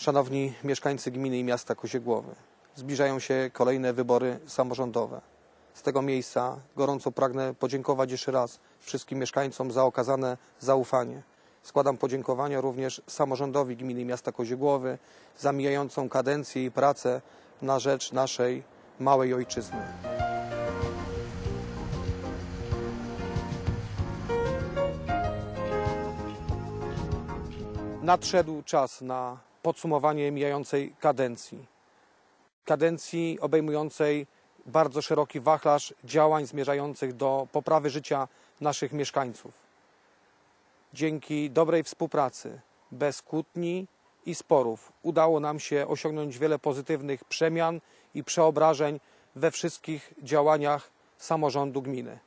Szanowni mieszkańcy gminy i miasta Koziegłowy, zbliżają się kolejne wybory samorządowe. Z tego miejsca gorąco pragnę podziękować jeszcze raz wszystkim mieszkańcom za okazane zaufanie. Składam podziękowania również samorządowi gminy i miasta Koziegłowy za mijającą kadencję i pracę na rzecz naszej małej ojczyzny. Nadszedł czas na podsumowanie mijającej kadencji. Kadencji obejmującej bardzo szeroki wachlarz działań zmierzających do poprawy życia naszych mieszkańców. Dzięki dobrej współpracy, bez kłótni i sporów, udało nam się osiągnąć wiele pozytywnych przemian i przeobrażeń we wszystkich działaniach samorządu gminy.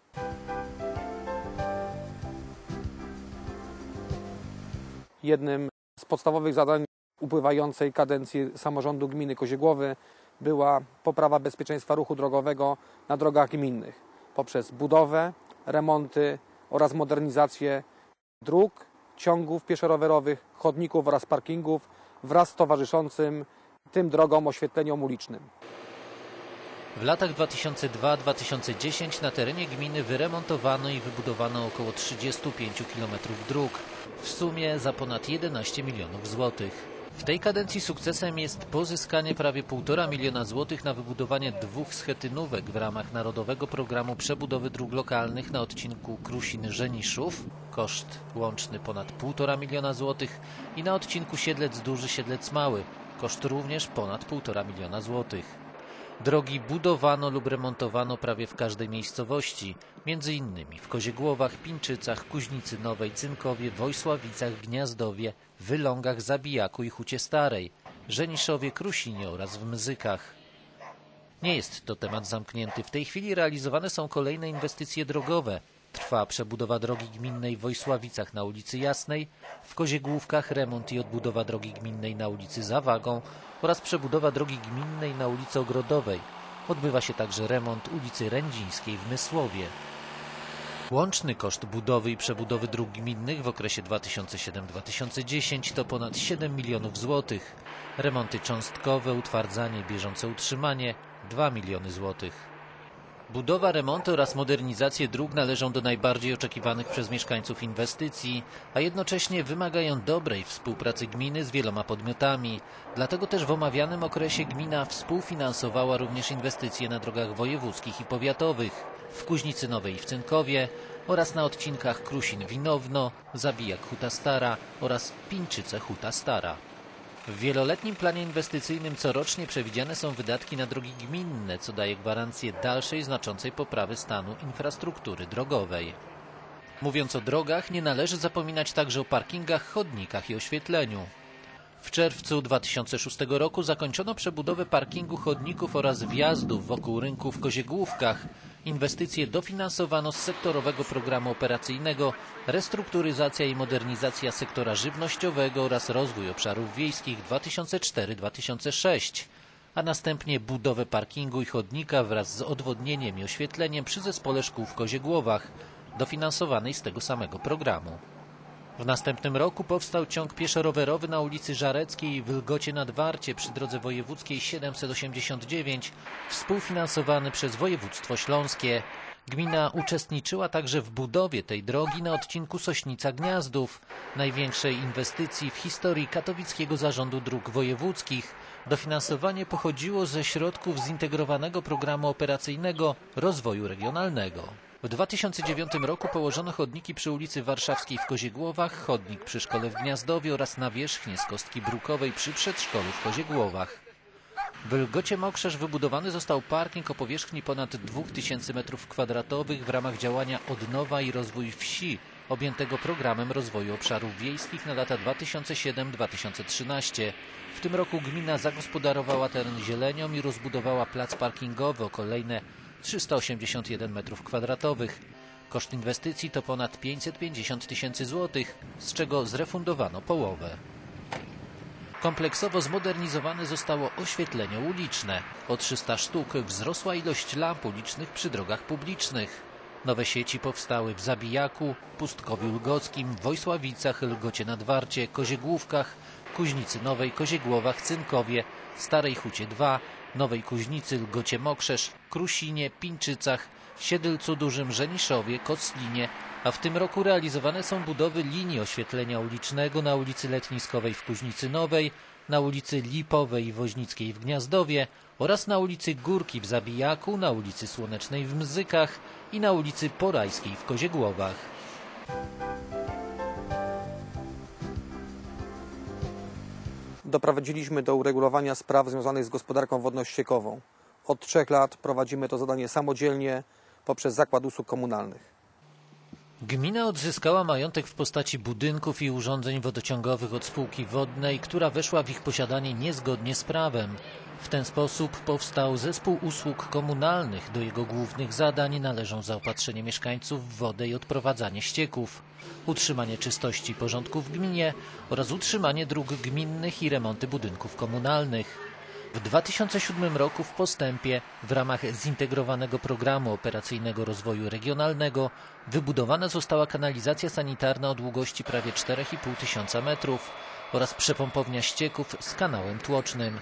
Jednym z podstawowych zadań upływającej kadencji samorządu gminy Koziegłowy była poprawa bezpieczeństwa ruchu drogowego na drogach gminnych poprzez budowę, remonty oraz modernizację dróg, ciągów pieszo-rowerowych, chodników oraz parkingów wraz z towarzyszącym tym drogom oświetleniom ulicznym. W latach 2002-2010 na terenie gminy wyremontowano i wybudowano około 35 km dróg, w sumie za ponad 11 milionów złotych. W tej kadencji sukcesem jest pozyskanie prawie 1,5 miliona złotych na wybudowanie dwóch schetynówek w ramach Narodowego Programu Przebudowy Dróg Lokalnych na odcinku Krusiny-Żeniszów, koszt łączny ponad 1,5 miliona złotych i na odcinku Siedlec Duży-Siedlec Mały, koszt również ponad 1,5 miliona złotych. Drogi budowano lub remontowano prawie w każdej miejscowości, między innymi w Koziegłowach, Pińczycach, Kuźnicy Nowej, Cynkowie, Wojsławicach, Gniazdowie, Wylągach, Zabijaku i Hucie Starej, Żeniszowie, Krusinie oraz w Mzykach. Nie jest to temat zamknięty. W tej chwili realizowane są kolejne inwestycje drogowe. Trwa przebudowa drogi gminnej w Wojsławicach na ulicy Jasnej, w Koziegłówkach remont i odbudowa drogi gminnej na ulicy Zawagą oraz przebudowa drogi gminnej na ulicy Ogrodowej. Odbywa się także remont ulicy Rędzińskiej w Mysłowie. Łączny koszt budowy i przebudowy dróg gminnych w okresie 2007-2010 to ponad 7 milionów złotych. Remonty cząstkowe, utwardzanie bieżące utrzymanie 2 miliony złotych. Budowa, remonty oraz modernizacje dróg należą do najbardziej oczekiwanych przez mieszkańców inwestycji, a jednocześnie wymagają dobrej współpracy gminy z wieloma podmiotami. Dlatego też w omawianym okresie gmina współfinansowała również inwestycje na drogach wojewódzkich i powiatowych w Kuźnicy Nowej i w Cynkowie oraz na odcinkach Krusin-Winowno, Zabijak Huta Stara oraz Pińczyce Huta Stara. W wieloletnim planie inwestycyjnym corocznie przewidziane są wydatki na drogi gminne, co daje gwarancję dalszej znaczącej poprawy stanu infrastruktury drogowej. Mówiąc o drogach, nie należy zapominać także o parkingach, chodnikach i oświetleniu. W czerwcu 2006 roku zakończono przebudowę parkingu chodników oraz wjazdów wokół rynku w Koziegłówkach. Inwestycje dofinansowano z sektorowego programu operacyjnego Restrukturyzacja i modernizacja sektora żywnościowego oraz rozwój obszarów wiejskich 2004-2006 a następnie budowę parkingu i chodnika wraz z odwodnieniem i oświetleniem przy zespole szkół w Koziegłowach, dofinansowanej z tego samego programu. W następnym roku powstał ciąg pieszo-rowerowy na ulicy Żareckiej w Lgocie nad Warcie przy drodze wojewódzkiej 789, współfinansowany przez województwo śląskie. Gmina uczestniczyła także w budowie tej drogi na odcinku Sośnica-Gniazdów, największej inwestycji w historii katowickiego zarządu dróg wojewódzkich. Dofinansowanie pochodziło ze środków zintegrowanego programu operacyjnego rozwoju regionalnego. W 2009 roku położono chodniki przy ulicy Warszawskiej w Koziegłowach, chodnik przy szkole w Gniazdowie oraz nawierzchnię z kostki brukowej przy przedszkolu w Koziegłowach. W Lgocie Mokrzeż wybudowany został parking o powierzchni ponad 2000 m2 w ramach działania Odnowa i Rozwój Wsi, objętego programem rozwoju obszarów wiejskich na lata 2007-2013. W tym roku gmina zagospodarowała teren zielenią i rozbudowała plac parkingowy o kolejne 381 m2. Koszt inwestycji to ponad 550 tysięcy złotych, z czego zrefundowano połowę. Kompleksowo zmodernizowane zostało oświetlenie uliczne. O 300 sztuk wzrosła ilość lamp ulicznych przy drogach publicznych. Nowe sieci powstały w Zabijaku, Pustkowiu Lgockim, Wojsławicach, Lgocie nad Warcie, Koziegłówkach, Kuźnicy Nowej, Koziegłowach, Cynkowie, Starej Hucie 2, Nowej Kuźnicy, Lgocie Mokrzesz, Krusinie, Pińczycach, Siedlcu Dużym, Żeniszowie, Koclinie, a w tym roku realizowane są budowy linii oświetlenia ulicznego na ulicy Letniskowej w Kuźnicy Nowej, na ulicy Lipowej i Woźnickiej w Gniazdowie oraz na ulicy Górki w Zabijaku, na ulicy Słonecznej w Mzykach i na ulicy Porajskiej w Koziegłowach. Doprowadziliśmy do uregulowania spraw związanych z gospodarką wodno-ściekową. Od trzech lat prowadzimy to zadanie samodzielnie poprzez Zakład Usług Komunalnych. Gmina odzyskała majątek w postaci budynków i urządzeń wodociągowych od spółki wodnej, która weszła w ich posiadanie niezgodnie z prawem. W ten sposób powstał zespół usług komunalnych. Do jego głównych zadań należą zaopatrzenie mieszkańców w wodę i odprowadzanie ścieków, utrzymanie czystości i porządku w gminie oraz utrzymanie dróg gminnych i remonty budynków komunalnych. W 2007 roku w postępie w ramach zintegrowanego programu operacyjnego rozwoju regionalnego wybudowana została kanalizacja sanitarna o długości prawie 4,5 tysiąca metrów oraz przepompownia ścieków z kanałem tłocznym.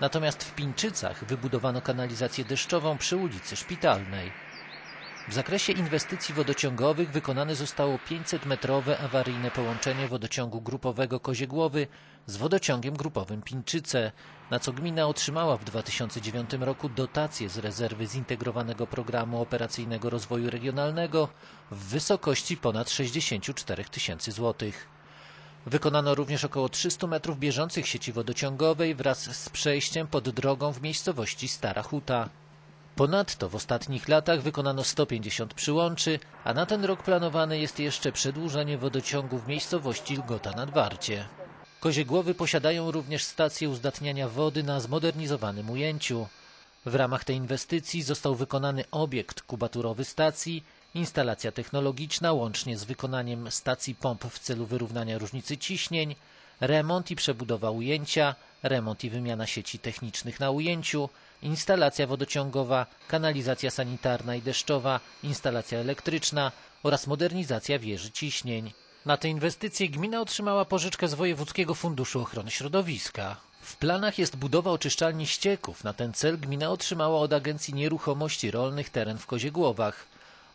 Natomiast w Pińczycach wybudowano kanalizację deszczową przy ulicy Szpitalnej. W zakresie inwestycji wodociągowych wykonane zostało 500-metrowe awaryjne połączenie wodociągu grupowego Koziegłowy z wodociągiem grupowym Pińczyce, na co gmina otrzymała w 2009 roku dotację z rezerwy zintegrowanego programu operacyjnego rozwoju regionalnego w wysokości ponad 64 tysięcy złotych. Wykonano również około 300 metrów bieżących sieci wodociągowej wraz z przejściem pod drogą w miejscowości Stara Huta. Ponadto w ostatnich latach wykonano 150 przyłączy, a na ten rok planowane jest jeszcze przedłużenie wodociągu w miejscowości Lgota nad Warcie. Koziegłowy posiadają również stację uzdatniania wody na zmodernizowanym ujęciu. W ramach tej inwestycji został wykonany obiekt kubaturowy stacji, instalacja technologiczna łącznie z wykonaniem stacji pomp w celu wyrównania różnicy ciśnień, remont i przebudowa ujęcia, remont i wymiana sieci technicznych na ujęciu, instalacja wodociągowa, kanalizacja sanitarna i deszczowa, instalacja elektryczna oraz modernizacja wieży ciśnień. Na te inwestycje gmina otrzymała pożyczkę z Wojewódzkiego Funduszu Ochrony Środowiska. W planach jest budowa oczyszczalni ścieków. Na ten cel gmina otrzymała od Agencji Nieruchomości Rolnych teren w Koziegłowach.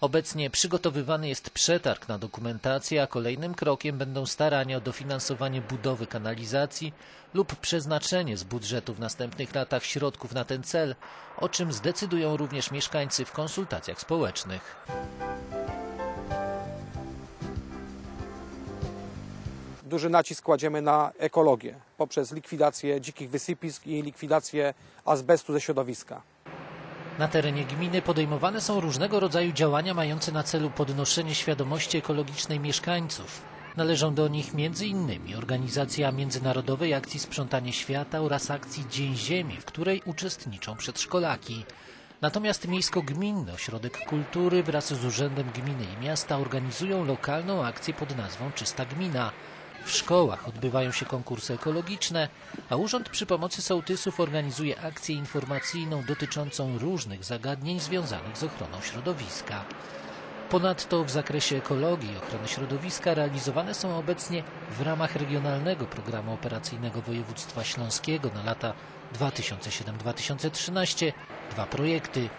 Obecnie przygotowywany jest przetarg na dokumentację, a kolejnym krokiem będą starania o dofinansowanie budowy kanalizacji lub przeznaczenie z budżetu w następnych latach środków na ten cel, o czym zdecydują również mieszkańcy w konsultacjach społecznych. Duży nacisk kładziemy na ekologię poprzez likwidację dzikich wysypisk i likwidację azbestu ze środowiska. Na terenie gminy podejmowane są różnego rodzaju działania mające na celu podnoszenie świadomości ekologicznej mieszkańców. Należą do nich m.in. organizacja Międzynarodowej Akcji Sprzątanie Świata oraz akcji Dzień Ziemi, w której uczestniczą przedszkolaki. Natomiast Miejsko-Gminny Ośrodek Kultury wraz z Urzędem Gminy i Miasta organizują lokalną akcję pod nazwą Czysta Gmina. W szkołach odbywają się konkursy ekologiczne, a urząd przy pomocy sołtysów organizuje akcję informacyjną dotyczącą różnych zagadnień związanych z ochroną środowiska. Ponadto w zakresie ekologii i ochrony środowiska realizowane są obecnie w ramach Regionalnego Programu Operacyjnego Województwa Śląskiego na lata 2007-2013 dwa projekty.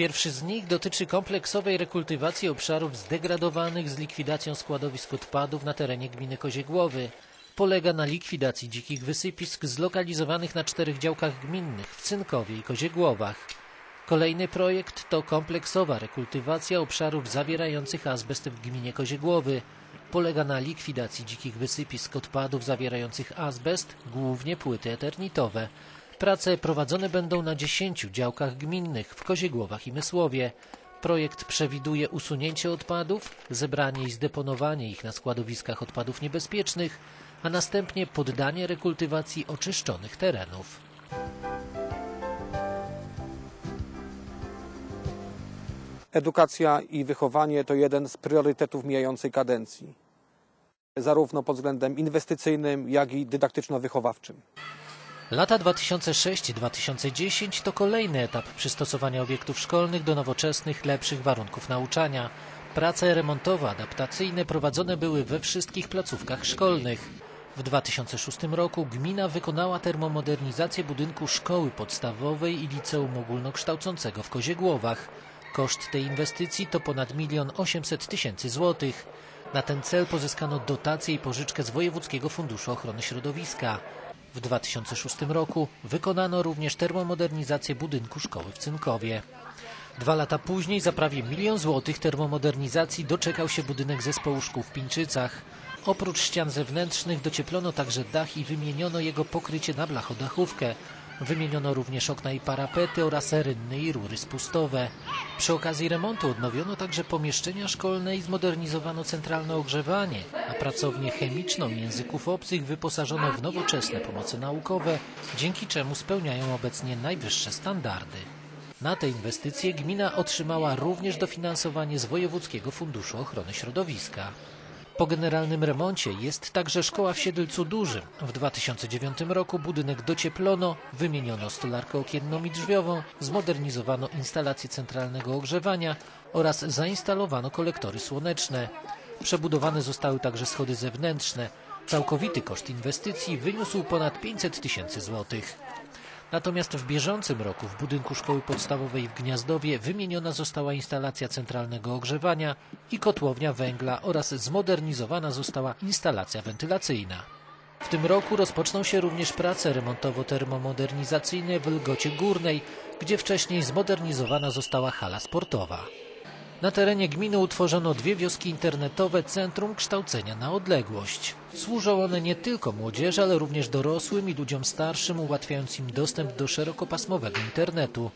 Pierwszy z nich dotyczy kompleksowej rekultywacji obszarów zdegradowanych z likwidacją składowisk odpadów na terenie gminy Koziegłowy. Polega na likwidacji dzikich wysypisk zlokalizowanych na czterech działkach gminnych w Cynkowie i Koziegłowach. Kolejny projekt to kompleksowa rekultywacja obszarów zawierających azbest w gminie Koziegłowy. Polega na likwidacji dzikich wysypisk odpadów zawierających azbest, głównie płyty eternitowe. Prace prowadzone będą na 10 działkach gminnych w Koziegłowach i Mysłowie. Projekt przewiduje usunięcie odpadów, zebranie i zdeponowanie ich na składowiskach odpadów niebezpiecznych, a następnie poddanie rekultywacji oczyszczonych terenów. Edukacja i wychowanie to jeden z priorytetów mijającej kadencji, zarówno pod względem inwestycyjnym, jak i dydaktyczno-wychowawczym. Lata 2006-2010 to kolejny etap przystosowania obiektów szkolnych do nowoczesnych, lepszych warunków nauczania. Prace remontowo-adaptacyjne prowadzone były we wszystkich placówkach szkolnych. W 2006 roku gmina wykonała termomodernizację budynku szkoły podstawowej i liceum ogólnokształcącego w Koziegłowach. Koszt tej inwestycji to ponad 1 800 tysięcy złotych. Na ten cel pozyskano dotację i pożyczkę z Wojewódzkiego Funduszu Ochrony Środowiska. W 2006 roku wykonano również termomodernizację budynku szkoły w Cynkowie. Dwa lata później za prawie milion złotych termomodernizacji doczekał się budynek zespołu szkół w Pińczycach. Oprócz ścian zewnętrznych docieplono także dach i wymieniono jego pokrycie na blachodachówkę. Wymieniono również okna i parapety oraz rynny i rury spustowe. Przy okazji remontu odnowiono także pomieszczenia szkolne i zmodernizowano centralne ogrzewanie, a pracownię chemiczną języków obcych wyposażono w nowoczesne pomoce naukowe, dzięki czemu spełniają obecnie najwyższe standardy. Na te inwestycje gmina otrzymała również dofinansowanie z Wojewódzkiego Funduszu Ochrony Środowiska. Po generalnym remoncie jest także szkoła w Siedlcu Dużym. W 2009 roku budynek docieplono, wymieniono stolarkę okienną i drzwiową, zmodernizowano instalację centralnego ogrzewania oraz zainstalowano kolektory słoneczne. Przebudowane zostały także schody zewnętrzne. Całkowity koszt inwestycji wyniósł ponad 500 tysięcy złotych. Natomiast w bieżącym roku w budynku szkoły podstawowej w Gniazdowie wymieniona została instalacja centralnego ogrzewania i kotłownia węgla oraz zmodernizowana została instalacja wentylacyjna. W tym roku rozpoczną się również prace remontowo-termomodernizacyjne w Lgocie Górnej, gdzie wcześniej zmodernizowana została hala sportowa. Na terenie gminy utworzono dwie wioski internetowe Centrum Kształcenia na Odległość. Służą one nie tylko młodzieży, ale również dorosłym i ludziom starszym, ułatwiając im dostęp do szerokopasmowego internetu.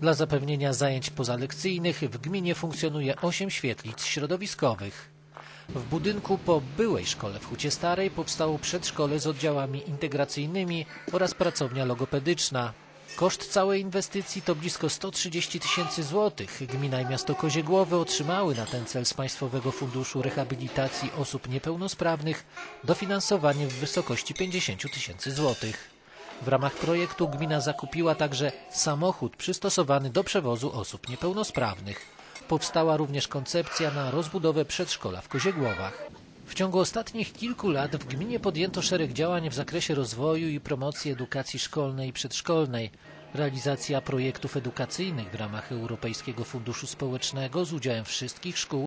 Dla zapewnienia zajęć pozalekcyjnych w gminie funkcjonuje 8 świetlic środowiskowych. W budynku po byłej szkole w Hucie Starej powstało przedszkole z oddziałami integracyjnymi oraz pracownia logopedyczna. Koszt całej inwestycji to blisko 130 tysięcy złotych. Gmina i miasto Koziegłowy otrzymały na ten cel z Państwowego Funduszu Rehabilitacji Osób Niepełnosprawnych dofinansowanie w wysokości 50 tysięcy złotych. W ramach projektu gmina zakupiła także samochód przystosowany do przewozu osób niepełnosprawnych. Powstała również koncepcja na rozbudowę przedszkola w Koziegłowach. W ciągu ostatnich kilku lat w gminie podjęto szereg działań w zakresie rozwoju i promocji edukacji szkolnej i przedszkolnej. Realizacja projektów edukacyjnych w ramach Europejskiego Funduszu Społecznego z udziałem wszystkich szkół